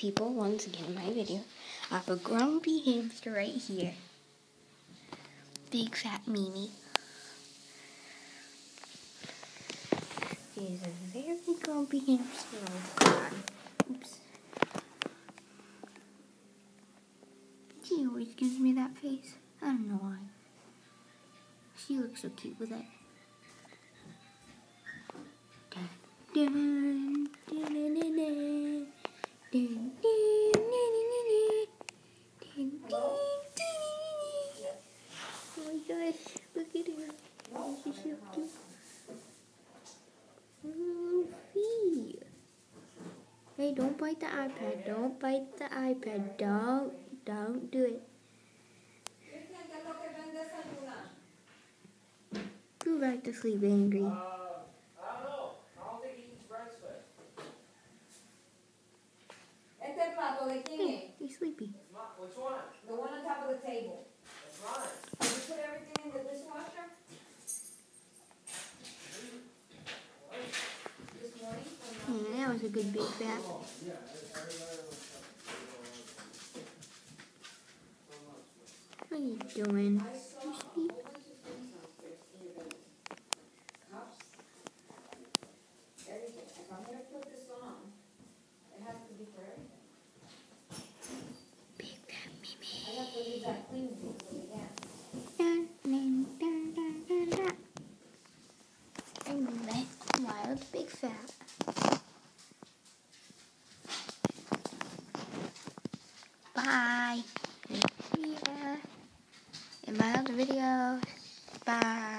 people once again in my video. I have a grumpy hamster right here. Big fat Mimi. He's a very grumpy hamster. Oh god. Oops. She always gives me that face. I don't know why. She looks so cute with it. Dun, dun, dun, dun, dun. Dun, dun, dun, dun, dun, dun, dun, dun. Oh my gosh, look at her. She's so cute. Fee. Hey, don't bite the iPad. Don't bite the iPad. Don't, don't do it. Go back to sleep, Angry. Este es plato de quién es? Hey, he's sleepy. Which one? The one on top of the table. That's mine. Did you put everything in the dishwasher? That was a good big fat. What are you doing? I saw a whole Bye. Yeah. In my other videos. Bye.